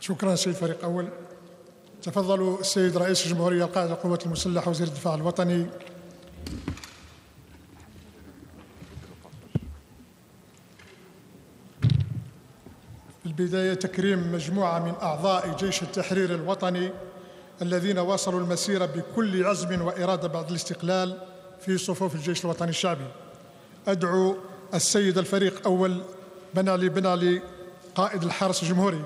شكرا سيد فريق أول. تفضلوا السيد رئيس الجمهورية القائد القوات المسلحة وزير الدفاع الوطني. في البداية تكريم مجموعة من أعضاء جيش التحرير الوطني الذين واصلوا المسيرة بكل عزم وإرادة بعد الاستقلال في صفوف الجيش الوطني الشعبي. أدعو السيد الفريق أول بنالي بنالي قائد الحرس الجمهوري.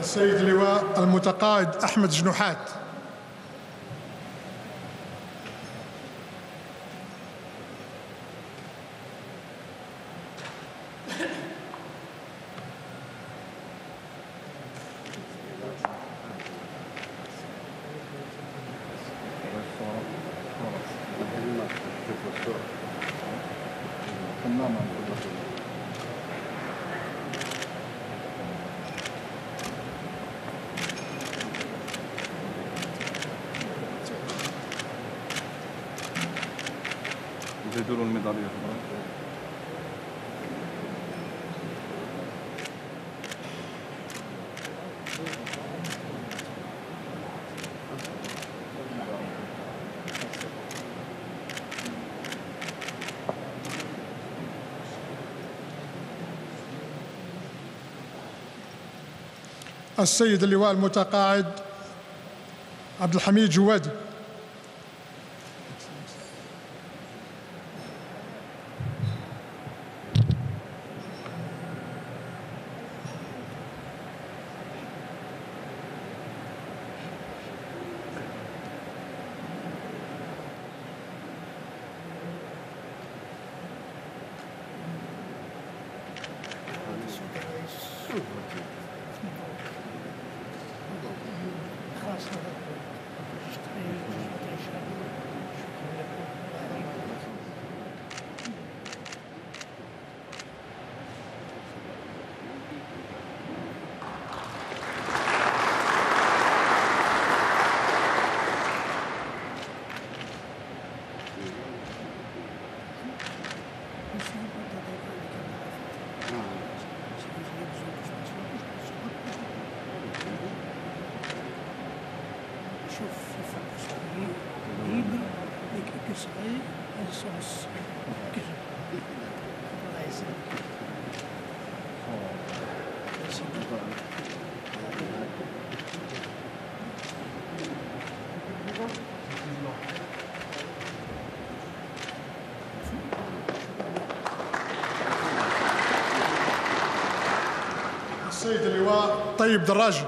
السيد اللواء المتقاعد أحمد جنوحات. زيدوا له الميدالية. السيد اللواء المتقاعد عبد الحميد جوادي. 話の中で。السيد اللواء طيب دراجي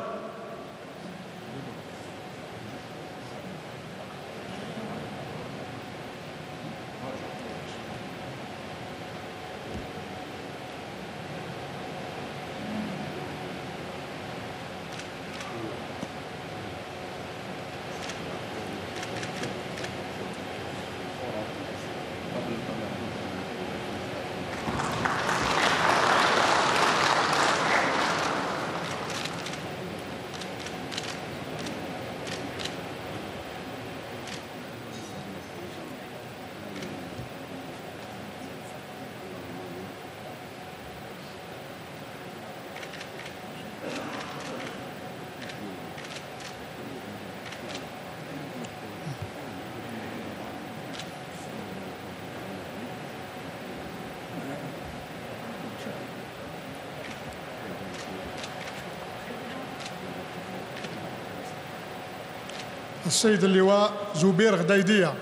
السيد اللواء زبير غديدية.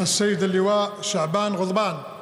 السيد اللواء شعبان غضبان.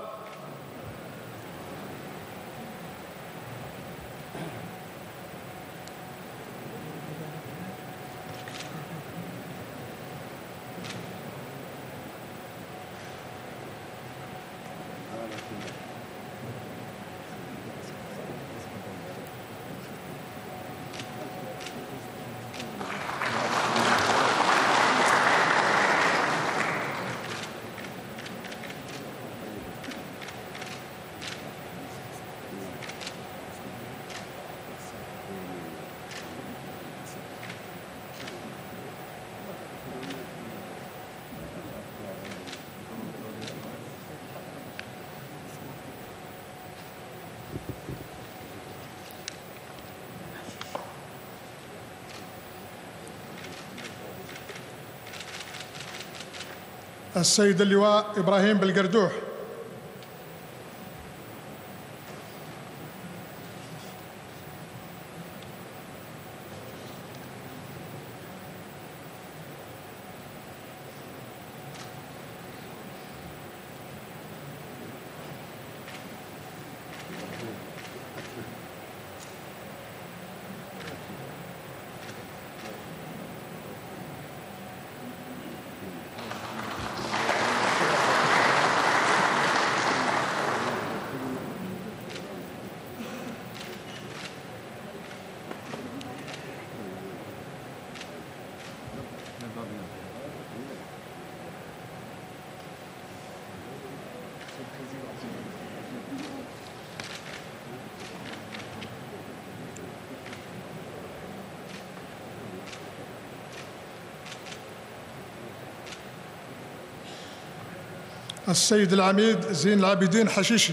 السيد اللواء إبراهيم بالقردوح. السيد العميد زين العابدين حشيشي.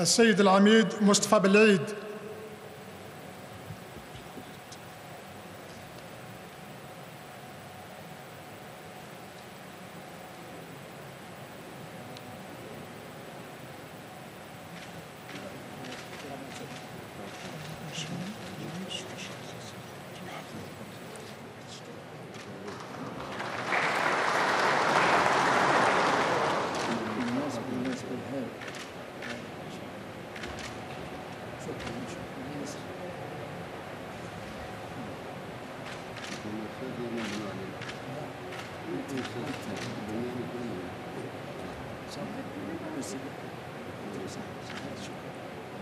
السيد العميد مصطفى بالعيد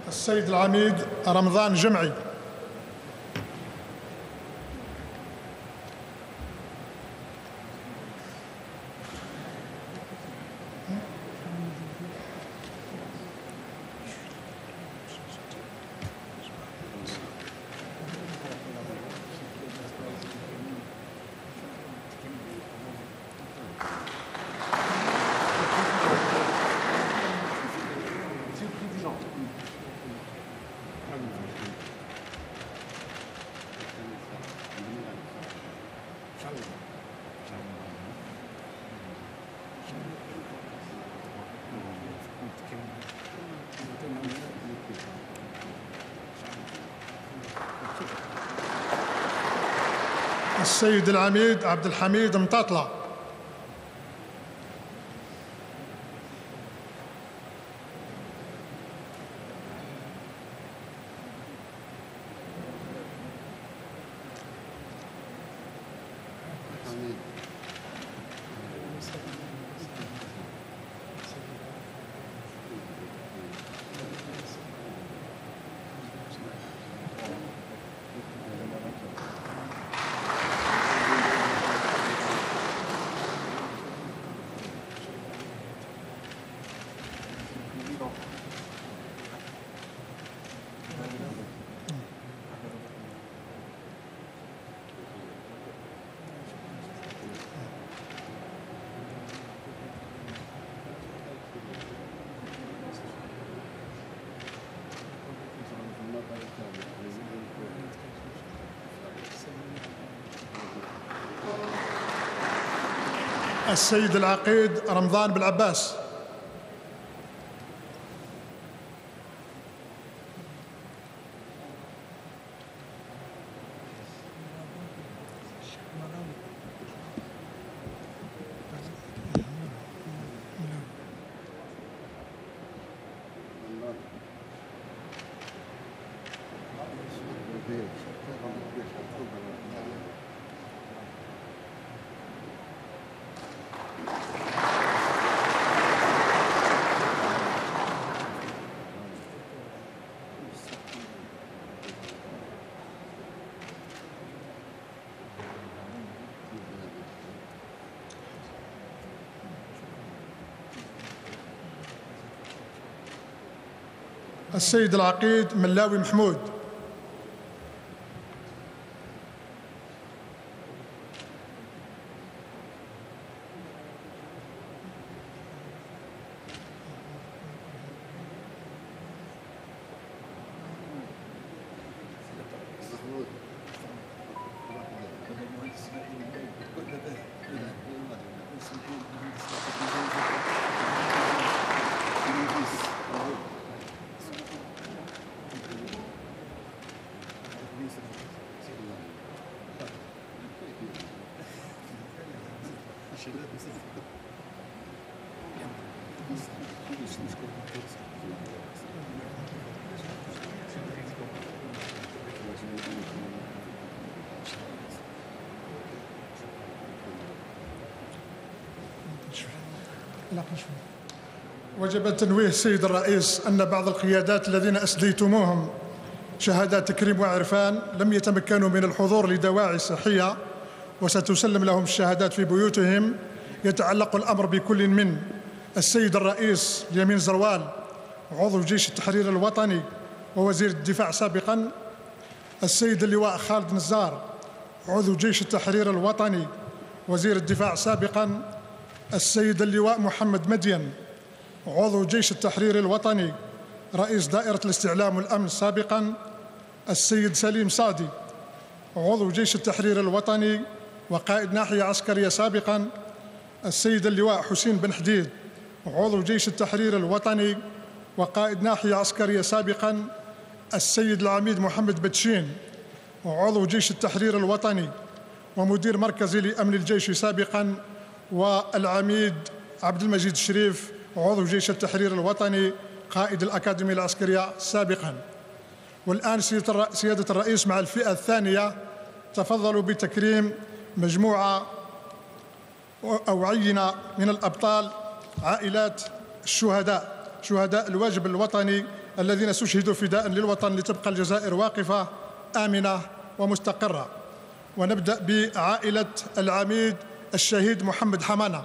السيد العميد رمضان جمعي. السيد العميد عبد الحميد مطاطلة. السيد العقيد رمضان بالعباس السيد العقيد ملاوي محمود. وجب تنويه السيد الرئيس أن بعض القيادات الذين أسديتموهم شهادات تكريم وعرفان لم يتمكنوا من الحضور لدواعي صحية وستسلم لهم الشهادات في بيوتهم. يتعلق الأمر بكل من السيد الرئيس اليمين زروال عضو جيش التحرير الوطني ووزير الدفاع سابقا السيد اللواء خالد نزار عضو جيش التحرير الوطني وزير الدفاع سابقا السيد اللواء محمد مدين عضو جيش التحرير الوطني رئيس دائرة الاستعلام والأمن سابقا السيد سليم صادي عضو جيش التحرير الوطني وقائد ناحية عسكرية سابقا السيد اللواء حسين بن حديد عضو جيش التحرير الوطني وقائد ناحية عسكرية سابقا السيد العميد محمد بتشين عضو جيش التحرير الوطني ومدير مركزي لأمن الجيش سابقا والعميد عبد المجيد الشريف عضو جيش التحرير الوطني قائد الأكاديمية العسكرية سابقا. والآن سيادة الرئيس مع الفئة الثانية تفضلوا بتكريم مجموعة أو عينة من الأبطال عائلات الشهداء شهداء الواجب الوطني الذين استشهدوا فداء للوطن لتبقى الجزائر واقفة آمنة ومستقرة. ونبدأ بعائلة العميد الشهيد محمد حمانة.